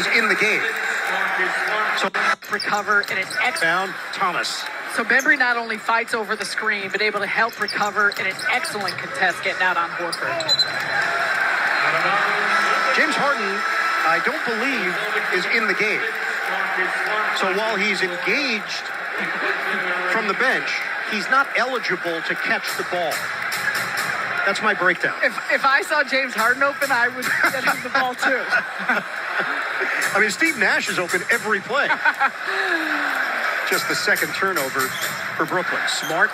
is in the game. So recover and an excellent. down Thomas. So Bembry not only fights over the screen, but able to help recover and an excellent contest getting out on Horford. James Harden, I don't believe, is in the game. So while he's engaged from the bench, he's not eligible to catch the ball. That's my breakdown. If if I saw James Harden open, I would get him the ball too. I mean, Steve Nash is open every play. Just the second turnover for Brooklyn. Smart